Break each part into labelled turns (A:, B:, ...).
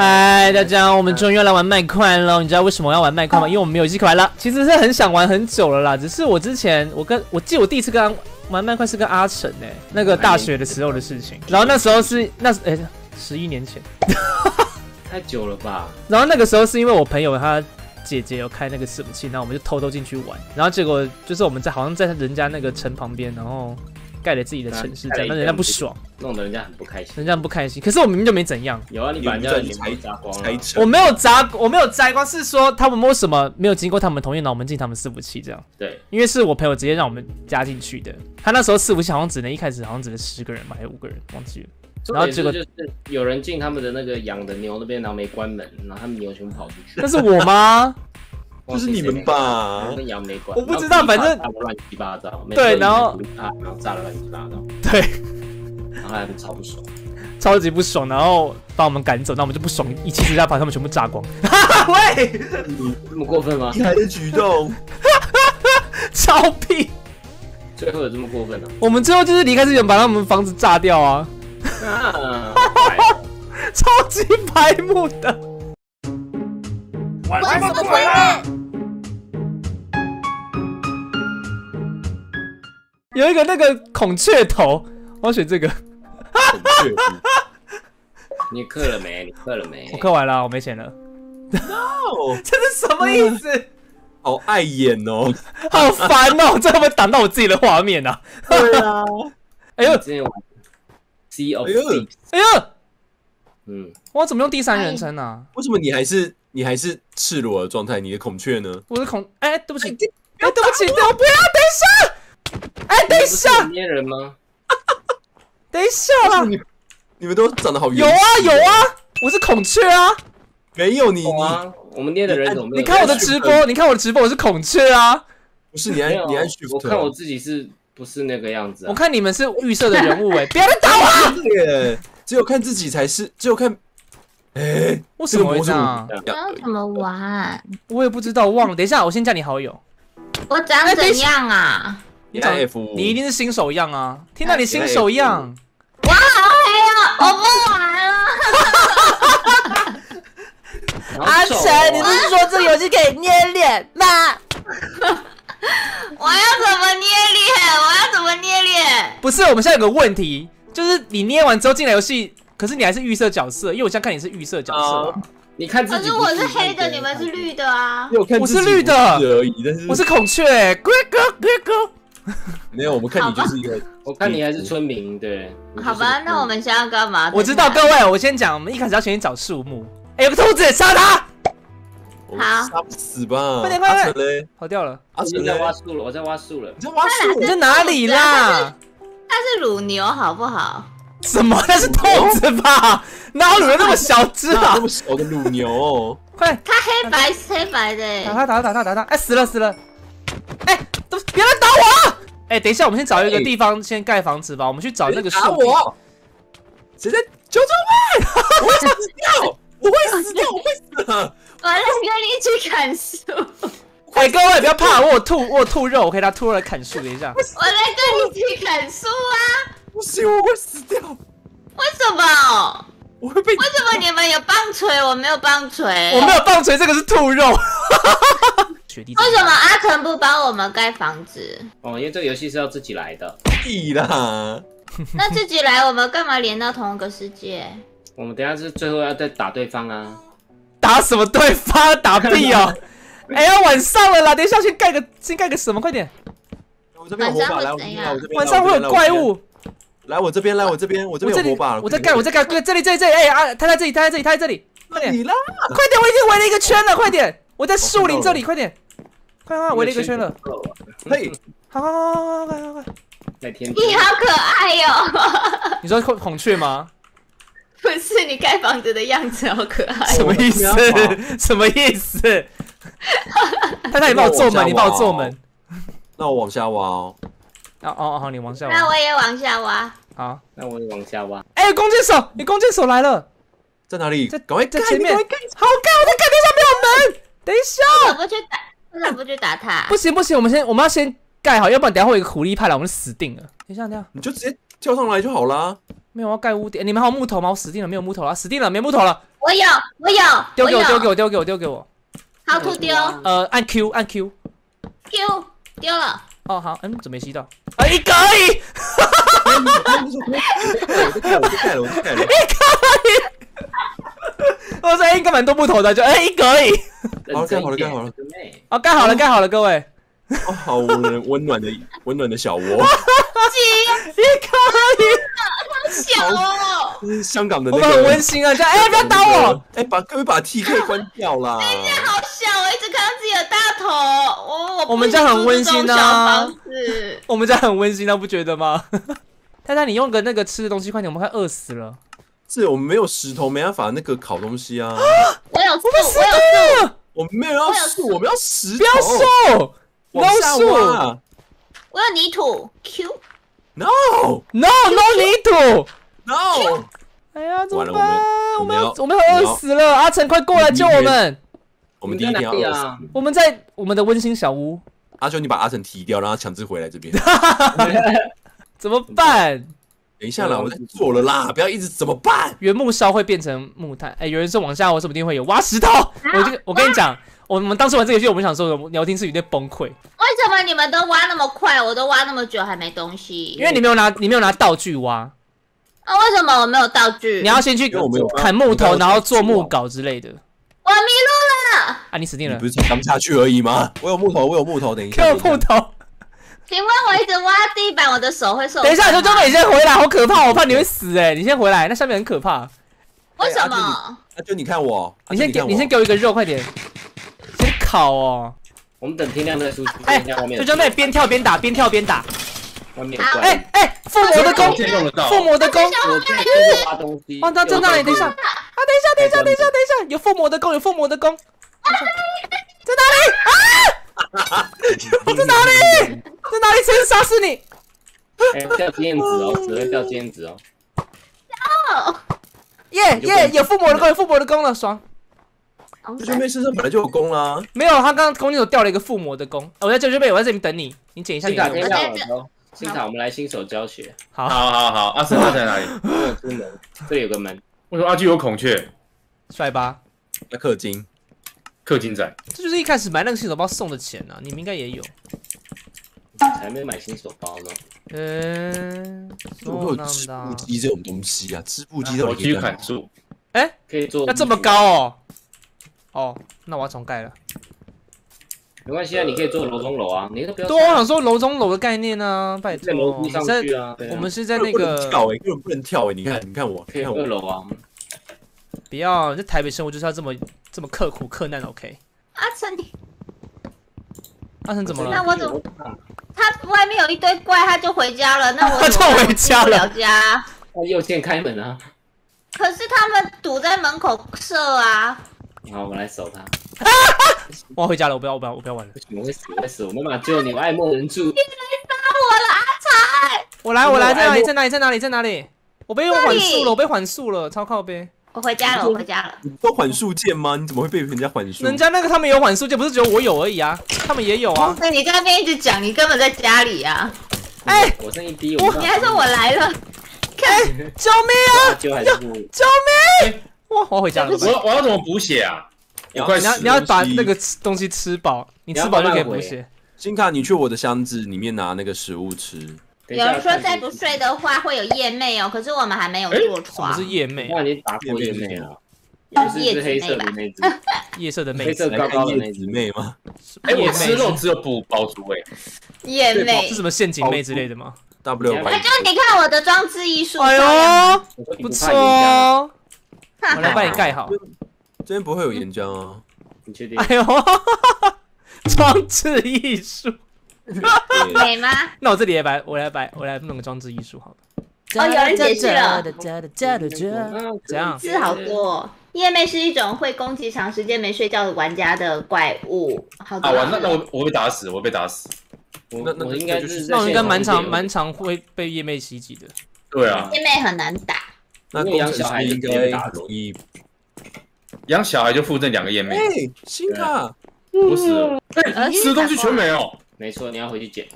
A: 嗨，大家，我们终于要来玩麦块了。你知道为什么要玩麦块吗？因为我们没有机可玩了。其实是很想玩很久了啦，只是我之前我跟我记得我第一次跟他玩麦块是跟阿成哎、那个大学的时候的事情。然后那时候是那哎十一年前，
B: 太久了吧？
A: 然后那个时候是因为我朋友他姐姐有开那个伺服器，然后我们就偷偷进去玩，然后结果就是我们在好像在人家那个城旁边，然后盖了自己的城市，这样，让人家不爽，
B: 弄得人家很不开心。
A: 人家不开心。可是我明明就没怎样。
B: 有啊，你把人家的砸光了。
C: 拆
A: 我没有砸，我没有摘光，是说他们为什么没有经过他们同意，然后我们进他们伺服器这样？
B: 对，
A: 因为是我朋友直接让我们加进去的。他那时候伺服器好像只能一开始好像只能十个人吧，还是五个人，忘记了。然后结果
B: 就是有人进他们的那个养的牛那边，然后没关门，然后他们牛全部跑出去。
A: 那是我吗？
C: 就是你们吧
B: 跟羊没关，
A: 我不知道反正
B: 乱七八糟。
A: 对然后
B: 啊，然后炸了乱七八糟，
A: 对，
B: 然后他们超不爽。
A: 超级不爽，然后把我们赶走，那我们就不爽，一气之下把他们全部炸光。哈哈，喂，
B: 这么过分吗？
C: 你还的举动，
A: 超屁！
B: 最后有这么过分呢？
A: 我们最后就是离开之前把他们房子炸掉啊，
B: 啊，
A: 超级白目的。
D: 玩什么鬼呢？
A: 有一个那个孔雀头，我要选这个。
C: 确实
B: 你刻了没？你刻了没？
A: 我刻完了，我没钱了。
C: No，，
A: 这是什么意思？
C: 好碍眼哦。
A: 好烦哦！这会不会挡到我自己的画面啊？
C: 对啊，
A: 哎呦，
B: 之前玩 Sea of
C: 哎呦
A: 哎呦，
B: 嗯，
A: 我怎么用第三人称啊？
C: 为什么你还是你还是赤裸的状态？你的孔雀呢？
A: 我的孔……哎，对不起，哎，对不起，对，我不要，等一下，哎，等一下，
B: 你是捏人吗？
A: 等一下啦！
C: 你你们都长得好
A: 有啊有啊，我是孔雀啊！
C: 没有你你
B: 有啊，我们捏的人怎么？
A: 你看我的直播，你看我的直播，我是孔雀啊！
C: 不是你按
B: 没有
C: 你按
B: 我看我自己是不是那个样子啊？
A: 我看你们是预设的人物，哎，不要再 打我啊！
C: 只有看自己才是，只有看，哎，
A: 为什么会这样？
D: 要怎么玩？
A: 我也不知道，忘了。等一下，我先加你好友。
D: 我长怎样啊？
C: 你
A: 你一定是新手样啊！听到你新手样，
D: 哇，好黑啊！我不玩了。
B: 阿成，你不
A: 是说这个游戏可以捏脸吗？
D: 我要怎么捏脸？我要怎么捏脸？
A: 不是，我们现在有个问题，就是你捏完之后进来游戏，可是你还是预设角色，因为我现在看你是预设角色啊，
B: 你看自己，
D: 可是我是黑的，你们是绿的啊
A: 我是绿的
C: 不是而已，但是
A: 我是孔雀，龟哥龟哥。
C: 没有，我们看你就是一个，
B: 我看你还是村民，对。
D: 好吧，那我们现在要干嘛？
A: 我知道各位，我先讲，我们一开始要先去找树木。哎，有个兔子，杀它！
D: 好
C: 杀不死吧？
A: 快点快点
C: 阿成嘞，
A: 跑掉了，
C: 阿成
B: 我在挖，树了，我在挖树了。
C: 你在挖树
A: 你在哪里啦？
D: 它是乳牛，好不好？
A: 什么？那是兔子吧？哪有人那么小只啊
C: 那？么小的乳牛哦？
A: 快
D: 它黑白黑白的
A: 打
D: 欸。
A: 他打他打他打他！哎，死了死了！哎，都别来打我！哎，等一下，我们先找一个地方先盖房子吧。我们去找那个
C: 打
A: 树。
C: 我！谁在求救我！我会死掉！我会死掉！我会死的！
D: 我在跟你一起砍树，
A: 哎，各位不要怕，我有兔，我有兔肉，我可以拿兔肉来砍树。等一下，
D: 我来跟你一起砍树啊！
C: 不行，我会死掉！
D: 为什么？
C: 我会被
D: 为什么你们有棒槌，我没有棒槌？
A: 我没有棒槌，这个是兔肉。
D: 为什么阿成不帮我们盖房子？
B: 哦，因为这个游戏是要自己来的，
C: 屁啦！
D: 那自己来，我们干嘛连到同一个世界？
B: 我们等一下是最后要再打对方啊。
A: 打什么对方？打屁哦！哎呀，晚上了啦，等一下先盖个先盖个什么？快点！
C: 我这边有火把，来我这边，来我这边，
A: 晚上会有怪物。
C: 来我这边，来我这边，我这
A: 我这里
C: 边有火把，
A: 我在盖，我在盖，这里这里这里，哎啊，他在这里，他在这里，他在这里，快点！
C: 你啦！
A: 快点！我已经围了一个圈了，快点！我在树林这里，快点！快快快，围了一个圈了！
C: 嘿，
A: 好，好，好，好快快快！
B: 在天
D: 你好可爱哟、
A: 你说孔孔雀吗？
D: 不是你盖房子的样子好可爱。
A: 什么意思？什么意思？太太，你帮我做门，你帮我做门。
C: 那我往下挖哦。
A: 哦哦好，你往下挖那。
D: 我也往下挖。
A: 好，
B: 那我也往下挖。
A: 哎，弓箭手，你弓箭手来了，
C: 在哪里？
A: 在
C: 赶快
A: 在前面。好
C: 你赶快盖
A: 盖，我在盖，等一下没有门，等一
D: 为
A: 下。
D: 什么不去打？为什么不去打他？
A: 不行不行，我们先我们要先盖好，要不然等下会有一个苦力派来，我们死定了。等一下等一下，
C: 你就直接跳上来就好啦。
A: 没有我要盖屋顶，你们还有木头吗？我死定了，没有木头了，死定了，没木头了。
D: 我有，我有，
A: 丢给我，
D: 有
A: 丢给我，丢给我，丢给我。
D: 好图丢
A: 呃，按 Q，按 Q。
D: ，Q 丢了，
A: 哦，好，嗯，怎么没吸到？啊，一个而已。
C: 我就盖了，我就盖了，我就盖了。
A: 我 说，哎，应该蛮多木头的，就哎一个而已。
C: 好了盖好了盖好了
A: 哦，盖好了，盖好了，各位。
C: 哦，好温暖的温暖的小窝，
A: 一个而已。
D: 小哦，
C: 这是香港的
A: 那个很
C: 那个。
A: 温馨啊，这样哎，不要打我。！
C: 哎，把可不可以把 TK 关掉啦？
D: 好小，我一直看到自己的大头，我我
A: 们家很温馨啊我们家很温馨，他不觉得吗？太太，你用个那个吃的东西，快点，我们快饿死了。
C: 是我们没有石头，没办法那个烤东西啊。
D: 我有树，我有树，
C: 我们没有要
D: 我有
C: 树，我们要石头。
A: 不要树
C: 往下
A: ，no 树。
D: 我有泥土，Q，No，no
C: no
A: 泥土。
C: No，
A: 哎呀，怎么办？
C: 我们要
A: 我们要饿死了！阿成，快过来救我们！
C: 我们第一天
B: 啊
C: 死。
A: 我们在我们的温馨小屋，
C: 阿修，你把阿成踢掉，让他强制回来这边。
A: 怎么办？
C: 等一下啦，我在做了啦，不要一直怎么办？
A: 原木烧会变成木炭。哎，有人说往下，我说不定会有挖石头。我就我跟你讲，我们当时玩这个游戏，我们想说聊天室有点崩溃，
D: 为什么你们都挖那么快，我都挖那么久还没东西？
A: 因为你没有拿你没有拿道具挖，
D: 啊，为什么我没有道具？
A: 你要先去砍木头，然后做木镐之类的。
D: 我迷路了，
A: 啊，你死定了
C: 你不！是才刚下去而已吗？我有木头，我有木头，等一下。
A: 给我木头。
D: 请问我一直挖地板，我的手会受？
A: 等一下，周妹你先回来，好可怕，我怕你会死哎！你先回来，那下面很可怕。
D: 为什
C: 哎
D: 么？
C: 啊就，你看我，
A: 你先给你先给我一个肉，快点，先烤哦。
B: 我们等天亮再出去，
A: 哎
B: 看一下外，面
A: 就就那里边跳边打，边跳边打。
B: 外面
D: 好
B: 怪
A: 哎哎，附魔的弓。附魔的弓。
B: 我挖东西。
A: 哦，他在那里，等一下，啊，等一下，等一下，等一下，等一下，有附魔的弓，有附魔的弓。在哪里啊？在哪里？在哪里？谁杀死你？
B: 哎，掉经验值哦，只会掉经验值哦。
A: 耶耶，有附魔的弓，有附魔的弓了，爽。
C: 这就妹身上本来就有弓啦。
A: 没有，他刚刚弓箭手掉了一个附魔的弓。我在这边，我在这边等你，你捡一下你的用。
B: 亮了哦，新卡我们来新手教学。
A: 好，
E: 好好好，阿 森他在哪里？
B: 没有出门，这里有个门，
E: 为什么阿巨有孔雀？
A: 帅吧？
C: 那氪金，
E: 氪金仔，
A: 这就是一开始买那个新手包送的钱啊，你们应该也有。
B: 还没买新手包呢。
A: 嗯，
C: 怎么会有织布机这种东西啊？织布机到
E: 我继续
C: 底可以干嘛
E: 砍树。
A: 哎，
B: 可以做
A: 那这么高哦？哦，那我要重盖了。
B: 没关系啊，你可以做楼中楼啊，你都不要
A: 对啊，我想说楼中楼的概念呢，拜
B: 在
A: 托，
B: 楼梯上去啊。
A: 我们是在那个
C: 跳哎，根本不能跳哎！你看，你看我，
B: 可以
C: 你看我，
B: 二楼啊。
A: 不要在台北生活就是要这么这么刻苦克难，OK？
D: 阿成，你
A: 阿成怎么了？
D: 那我怎么他外面有一堆怪，他就回家了。那我
A: 他就回家了
D: 家。
B: 他右键开门啊！
D: 可是他们堵在门口射啊！
B: 好，我们来守他。
A: 我要回家了，我不要，我不要，我不要玩了。
B: 为什么会死？会死！我没办法救你，我爱莫能助。
D: 你来杀我了，阿才，
A: 我来，我来，在哪里？在哪里？在哪里？在哪里？我被缓速了，我被缓速了，超靠背。
D: 我回家了，我回家了。
C: 你不都缓速键吗？你怎么会被人家缓速？
A: 人家那个他们有缓速键，不是只有我有而已啊，他们也有啊。
D: 那，你在那边一直讲，你根本在家里啊！
A: 哎，
B: 我声音低，我
D: 你还说我来了，看
A: 救命啊！
B: 救还是不？
A: 救命！哇，我要回家了。
E: 我要我要怎么补血啊？我快
A: 你要你要把那个吃东西吃饱，你吃饱就可以补血。
C: 金卡，你去我的箱子里面拿那个食物吃。
D: 有人说再不睡的话会有夜魅哦，可是我们还没有坐
A: 什么是。夜魅？
B: 那你打过夜魅了？
D: 那
B: 不是是黑色的那只，
A: 夜色的妹子
B: 黑色高高的那只。
C: 子妹吗？
E: 哎，我吃肉
A: 魅
E: 只有补包猪哎。
D: 夜魅
A: 是，什么陷阱妹之类的吗
C: ？W
B: 哎
C: 白
D: 那就你看我的装置艺术，
A: 哎呦，不错哦，我来帮你盖好。
C: 这边不会有岩浆啊。
B: 你确定？
A: 哎呦，装置艺术。
D: 美吗？
A: 那我这里也摆，我来摆，我来弄个装置艺术好了。
D: 哦有人解释了
A: 怎样？
D: 字好多哦。夜魅是一种会攻击长时间没睡觉的玩家的怪物。好的，
E: 啊，完，那那我我会打死，我会被打死。
B: 我
C: 那那
B: 我应该
C: 就是
A: 那我应该蛮常
B: 蛮
A: 蛮常会被夜魅袭击的。
E: 对啊，
D: 夜魅很难打。
C: 那养小孩应该容易。
E: 养小孩就附赠两个夜魅
C: 哎，，新卡，
E: 我死了。哎，
D: 呃
E: 吃的东西全没有。
B: 没错，你要回去捡。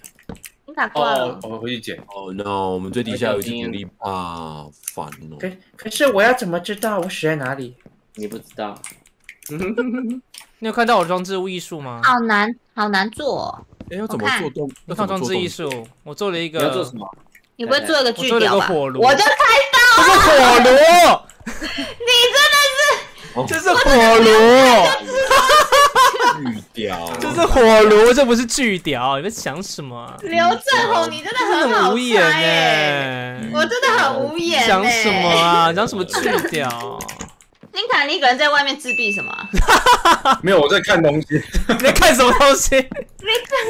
D: 你打挂
E: 哦
D: 了，，
E: 我回去捡。
C: 哦 no，我们最底下有一只狐狸啊，烦哦。
E: 可可是我要怎么知道我死在哪里？
B: 你不知道，
A: 你有看到我装置物艺术吗？
D: 好难，好难做哦。
C: 哎，要怎么做动？
A: 有看装置艺术，我做了一个，
B: 你要做什么？
D: 你不会做一个
A: 我做了一
D: 锯雕吧？
A: 个火炉，
D: 我就猜
A: 这是火炉，
D: 你真
A: 这是火炉，
C: 锯雕，
A: 这是火炉，这不是巨屌，你在想什么
D: 刘正宏，你真的
A: 真的
D: 很好
A: 无言
D: 猜哎，
A: 呢。
D: 我真的很无言欸。
A: 讲什么啊？讲什么巨屌？
D: 金凯，你一个人在外面自闭什么啊？
E: 没有，我在看东西。
A: 你在看什么东西？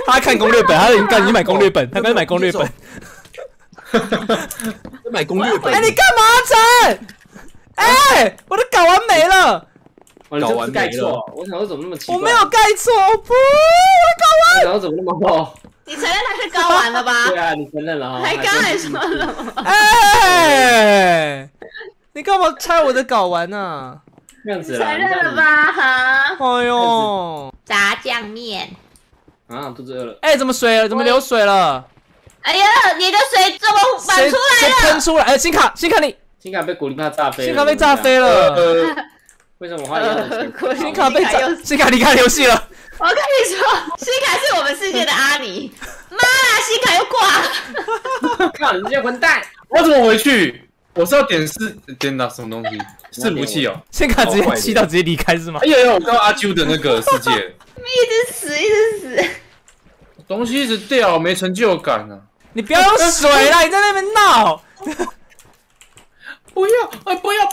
A: 他看攻略本，他已经干，已经买攻略本，他刚才买攻略本。
C: 买攻略本
A: 哎，，你干嘛，陈？哎，我都搞完没了，
B: 哦，你这不是盖
C: 搞完没
B: 错，我想说怎么那么奇怪？
A: 我没有盖错，不，我
B: 我想说怎么那么厚？
D: 你承认他是睾丸了吧
B: 对？啊，你承认了哈。
D: 还刚才说
B: 了。
D: 了吗？
A: 哎，你干嘛拆我的睾丸呢？
B: 这样子啦，
D: 承认了吧？哈，
A: 哎呦，
D: 炸酱面。
B: 啊，肚子饿了。
A: 哎，怎么水了？怎么流水了？
D: 哎呀，你的水怎么满出来了？
A: 喷出来？哎，新卡，新卡你，
B: 新卡被古力娜炸飞了。
A: 新卡被炸飞了，
E: 呃，
B: 为什么我花一样的钱？
D: 呃
A: 新卡被炸
D: 又，
A: 新卡离开游戏了。
D: 我跟你说，西卡是我们世界的阿尼。妈啦，西卡又挂了。
B: 靠，你这些混蛋！
E: 我怎么回去？我是要点四点哪什么东西？伺服器哦。
A: 新卡直接气到直接离开是吗
E: 哎？呦呦，我到阿啾的那个世界，
D: 一直死，一直死。
E: 东西一直掉，没成就感啊！
A: 你不要用水啦，你在那边闹，
E: 不要，哎，不要，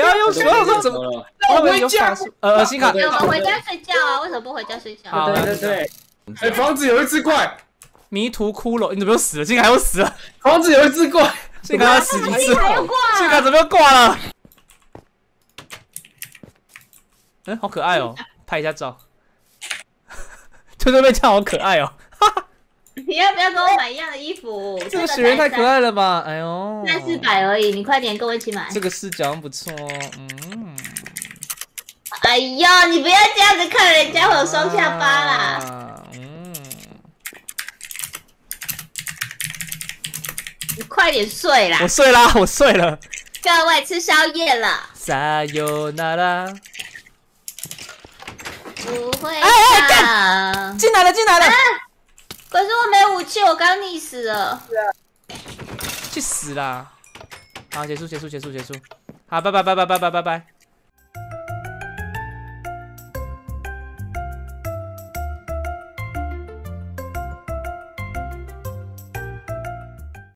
E: 不要，不要
A: 用所有说怎么？
B: 了？
A: 我们有法术，呃，新卡，
B: 对
D: 我们回家睡觉啊？为什么不回家睡觉？
A: 好
B: 对对对，
E: 哎，房子有一只怪，
A: 迷途骷髅，你怎么又死了？新卡又死了，
E: 房子有一只怪，
A: 新卡要死几次？新卡怎么又挂了？嗯，好可爱哦，拍一下照。就这边这样好可爱哦，
D: 你要不要跟我买一样的衣服？
A: 这个雪人太可爱了吧？哎呦，
D: 三四百而已，你快点跟我一起买。
A: 这个视角不错哦，嗯，
D: 哎呦，你不要这样子看人家，会有双下巴啦。
A: 啊。嗯，
D: 你快点睡啦
A: 我！睡啦，我睡了。
D: 各位吃宵夜了，
A: 撒有那拉，
D: 不会
A: 哎哎
D: 的。
A: 进来了，进来了，
D: 可是我没武器，我刚溺死了。
A: 去死啦！好，结束，结束，结束，结束。好，拜拜，拜拜，拜拜，拜拜。